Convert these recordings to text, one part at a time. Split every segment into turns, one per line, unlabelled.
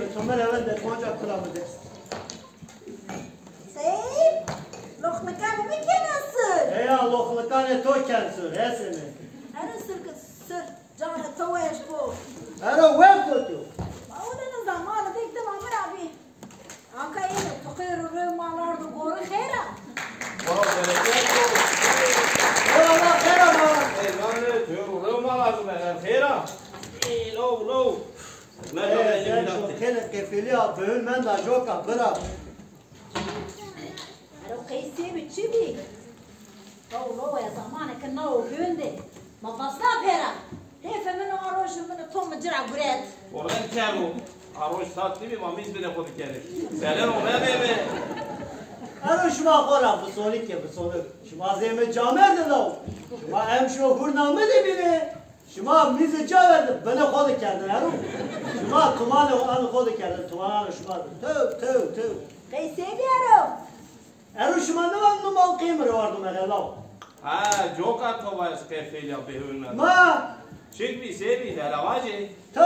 Yani hepsini tümel evvel de konca kuramı dersin.
Seyip. Lokmakanı mı kenasın?
Eya loklıkane to kensin hepsini.
Ana sır sır. Cana tavaş bu.
Ero web kutu.
Onun zamanı diktim Amir abi. Akayını tıkır rımalardı goru khera.
Bana bereket olsun.
Sen
iyi
şu
yaptın.
kele kefili ya böğün men da joka bırak.
Ero kaysi bir çibi. Lo lo ya zamanı ki no günde. Ma basla pera. Hefe min aroşu min tom cira guret.
Oradan kero. Aroş saat değil mi? Mamiz bile kodu kere. Senin oraya bebe.
Ero şuma kora bu sonik ya bu sonik. Şuma zeyme camerdi lo. Şuma hem şu hurnamı da biri. Şuma mizi caverdi. Bana kodu kerdin ero. Şuma tumanı anı kodu kerdin. Tumanı şuma. Tüv tüv tüv.
Kaysi bir ero.
Ero şuma ne var numal kıymırı vardı mene lo.
Ha, joka tovayız kefeyle behürmen.
Ma
Çık bir sevi, helavaci.
tö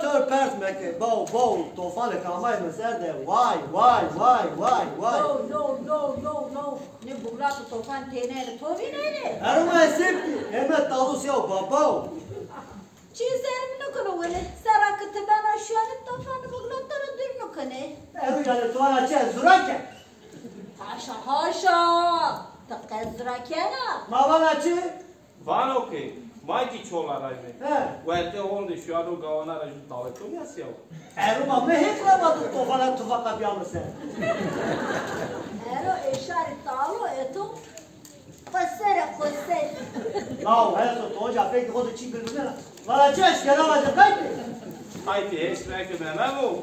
tö pers meke. Bow bow tofanı kamay meserde. Vay vay vay vay vay.
No no no no no. Ne buğratı tofan teneri tovi neydi?
Ero ma septi. Emet talus ya baba.
Çizerim nukunu veli. Sarakıtı ben aşağıya tofanı buğratları dür nukunu.
Ero yani tuana çe zurake.
Haşa haşa. Tıkkı kena.
Ma bana çe.
Van okey. Majki çolar ayme.
He.
Verte onda şu adu gavana raju davetum ya siyav.
Ero ma me hep lavadı tofana tufaka piyamısı.
Ero eşari talo eto. Kısere kısere.
Lao heso toja pek kodu çingil buna. Bana çe şkera vadı kaydı.
Hayti heşmek mememu.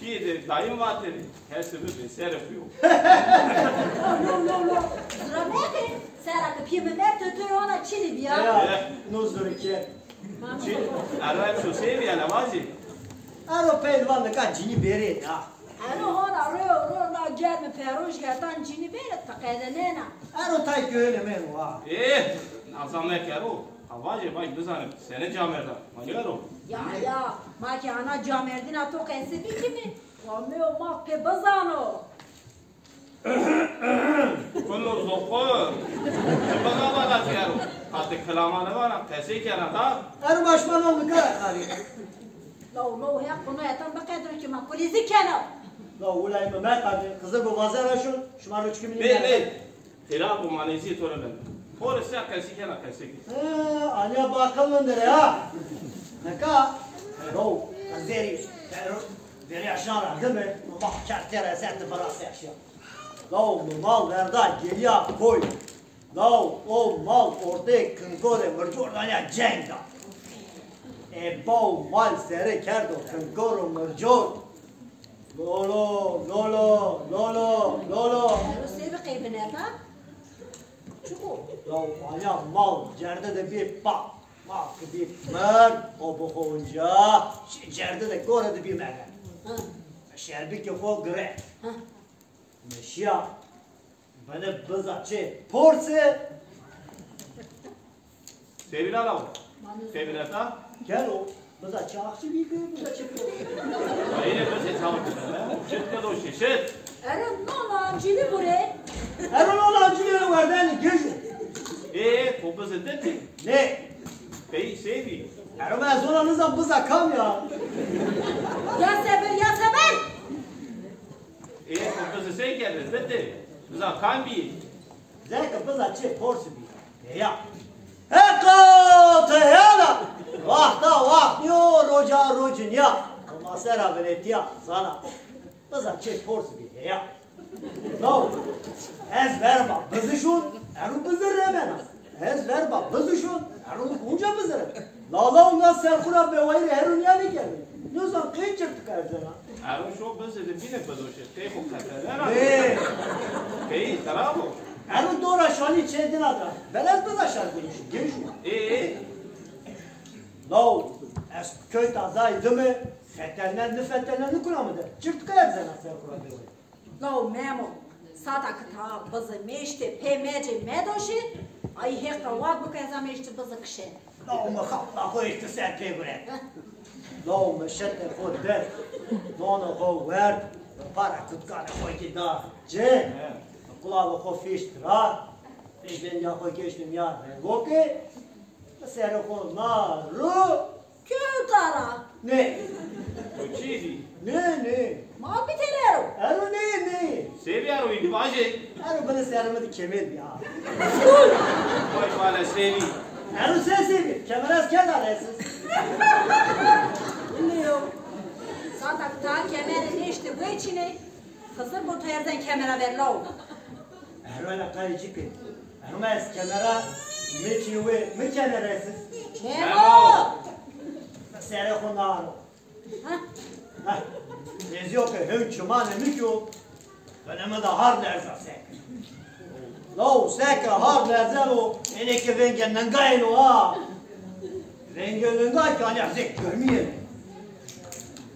Pide dayım vateri. Her sebebi bir ser yapıyor.
No no no. Zrameke. Sarakı piyeme mert ötürü ona çili bir ya.
Ya nuzdur ki.
Çi, arayıp şu sevi helavaci.
Ero pehlivan da ka cini beri ya.
Ero hona ro ro na gelme peruş gatan cini bere takaydenena.
Ero tay köyüne men va.
Eh, azamet yaro. Havaci bak bizanım. Seni camerda. Manıyorum.
Ya ya. Maki ana camerdina to kaysi bir kimi. Vame o mak pe bazano.
Kullu zokur. Baga baga yaro. Hatta kalamanı var. Kese kena da.
Ero başman oldu ka kari.
Lo lo ya bunu yatan bakaydır ki makulizi kena.
La ulay mı ben kari. Kızı bu vazara şu. Şumar üç kimi
Bele. Tira bu manezi torelen. Polisi kese kena kese.
He, anya bakalım dere ha. Ne ka? Ero, zeri. Ero, zeri aşağı değil mi? Bak kertere sette parası aşağı. La o mal verda geliyor koy. La o mal ortaya kınkore mırcor anya cenga. E bau mal sere kerdo kınkoro mırcor. Lolo, lolo, lolo, lolo.
Ero sevi kaybiner ha. Çuku.
Ya anya mal cerde de bir bak. Bak bir mer o bu honca. Cerde de gore de bir mer.
Ha.
Şerbi ki fo gre.
Ha.
Meşya. Bana bızaçı. Porse.
Sevil adam. Sevil ta.
Gel o. Bızaçı akçı bir kıyı bızaçı.
Yine böyle çalıp. Çıktı da o şişet.
Ero no no cili bure.
Erol olan cüleri var yani gözü.
Eh, topu zedeti.
Ne?
Bey sevi.
Erol ben zonanızdan bıza kam ya.
Ya sever ya sever.
Eh, topu zedeti geldi. Zedeti. Biza kan bir.
Zeka bızaçı porse bir. Ya. Eko teyana. Vahta vah yo roca rocun ya. Ama sera venetia sana. Bızaçı porse bir ya. No. Ez verba bızı şun. Erol bızır remena. Ez verba bızı şun. Erol bunca bızır. La la ondan sen kura be vayri Erol yani geldi. Ne zaman kıyı çırptık erzena.
Aro şu biz de bine bedoşe. Tey bu kadar.
Eee.
Bey, bravo.
Erol doğru şani çedin adam. Ben ez bıza şarkı düşün. Gel şu.
Eh,
No, es köy tazaydı mı? Fetenler ne fetenler ne kulamadı? Çırptık erzena sen kura be vayri.
No memo садак та база меште пе меджи медоши, а и хека лак бы
каза меште база кше. Но мы хап на хуй ты сет либре. Но мы шет не хуй дер. Но на хуй вер. Пара куткана хуй кида. Че? Kulağımı kofiştira. İşlerini yapı geçtim yarın. Loki. Seri kulağımı.
Chiudala.
Ne?
Uccidi.
Ne ne?
Ma biterero.
Ero ne ne?
Sevi ero in pace.
Ero bana sermedi kemer ya.
Poi mala sevi.
Ero sen sevi. Kemer az kenar esiz.
Ne yok? Sadak ta kemerin işte bu içine. Kızır bu yerden kemera ver la oldu.
Ero ana kayıcı ki. Ero mes kemera. Ne ki ve mi kenar esiz? Kemo.
Ha?
Ha. Dez yok ki hüm çumane mi ki o. Benim de har derza sek. Lo sek har derza o. Ele ki vengen nengay no ha. Vengen nengay ki hani sek görmeye.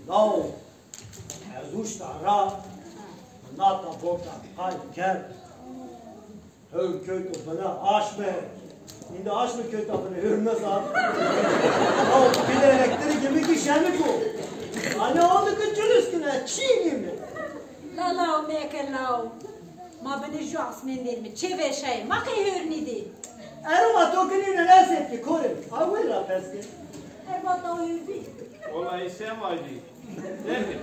Lo. Erzuş da ra. Nata bota hay ker. Hüm kötü bana aş be. Şimdi aç mı kötü adını hürmez abi. o bir de elektrik gibi ki şemik o. Anne oldu kıçın üstüne çiğ gibi.
La la o meke la o. Ma beni şu asmen verme. Çeve şey. Ma kay hürnidi.
Erva tokini ne lezzet ki korim. Avil ra peski.
Erva ta
hürbi. Ola isem aydi.
Derdim.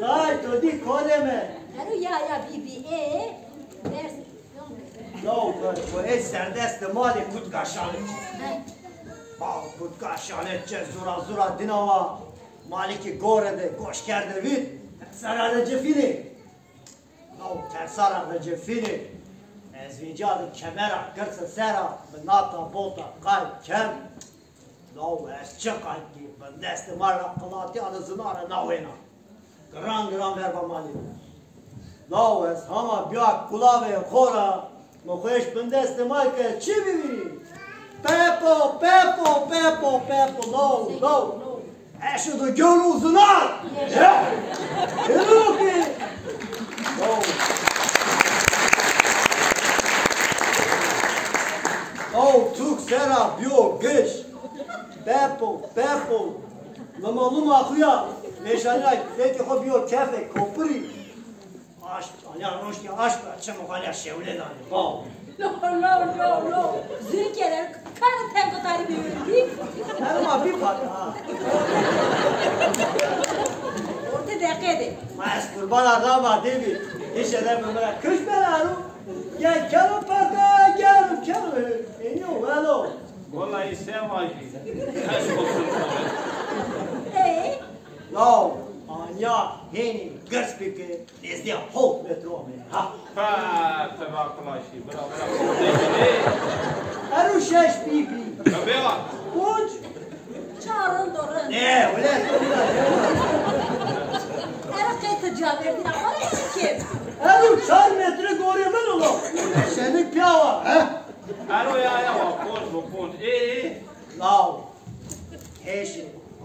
Ray to di koleme.
Eru ya ya bibi e. Ders
No, bu es serdest mali kutkaşanı.
Ha.
Bal kutkaşanı çe zura zura dinava. Maliki gorede koş kerde vid. Sarada cefini. No, tersara cefini. Ezvicadı kemera kırsa sera. Benata bota kay kem. No, es çakay ki. Ben deste marra kılati anızını ara navena. Gran gran verba mali. No, es hama biak kulave khora. Mo khosh bendest marke çi biviri. Pepo, Pepo, Pepo, Pepo, no, no. Eşo da göl uzunar. Ya. Hello ki. No. Oh, tuk sera bio geç. Pepo, Pepo. Lama luma akuya. Neşanay, zeki ho bio kefe, kopri all'arrosti aspra, siamo quali a Seuledane, wow!
No, no, no, no! Zülkeler, karı tango tarifi değil
Ama bir patla.
Orta dekedi.
Mas kurbana rama değil mi? İş edem ömre. Kış belalı. Gel kelo parda, gel kelo. E ne
o, velo? Vallahi sen var
ki.
Kaç olsun. Eee? No. peki. Nezdiya hol metro me. Ha.
فا تبا کلاشی برا برا
Eru şeş pipi.
بیوان
Uç.
Çağırın dorun.
Ne ulan?
Era kayıtı cevap verdin ama ne ki?
Eru çar metre goryemen ola. Şenlik piyava. Ha.
ارو یا یا و پونج و پونج ای
Lav.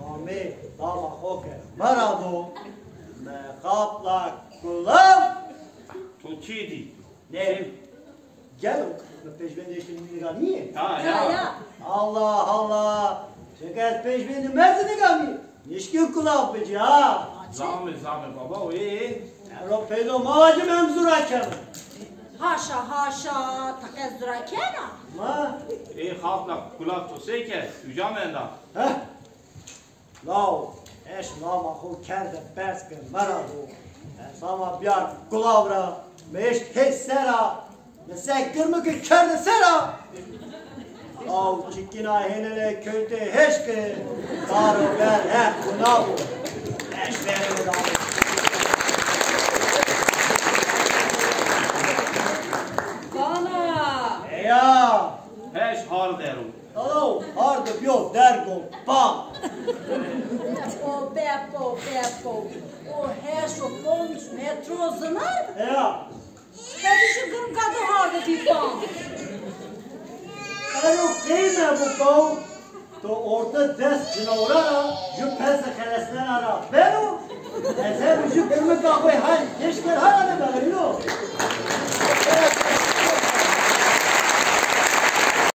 Heşi. Ame. Lama hoke. Marado. Me kapla kulav.
تو چی دی
Ne? Gel o. Peşbende işte bir niye?
ها
Ya
یا
ya.
Allah Allah. Şeker peşbeni merdini gami. Nişki kulav peci ha.
زامه زامه بابا و ای
Ero pedo mağacı memzura kem.
Haşa haşa takez durakena.
Ma.
ای خواب لا کلا تو سی که کجا مندا
Heh. Lav. Eş lama hu kerde perske maradu. Sama biyar kulavra. Meş tes sera. Mesek kırmı ki kerde sera. Lav çikina henele köyte heşke. Daro ver hep kunavu. Eş verir
bepo. O heş o pons metro zınar.
Ya.
Hadi şu gırım kadı harda bir pan.
Ero kıyme bu kov. To orta dest cinavrara, ju pesa khelesnen ara. Bero, ezer ju kırmı kahve hay, keşker hay ana ben, you know.